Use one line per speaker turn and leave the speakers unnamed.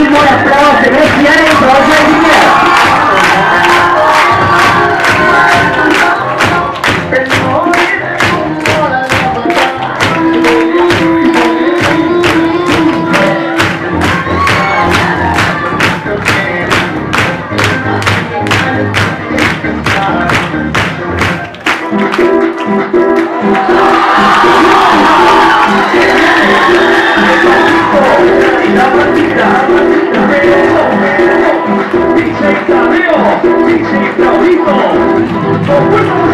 mismo las pruebas se refieren en causa de
Thank you. Luigi Delito, the whistle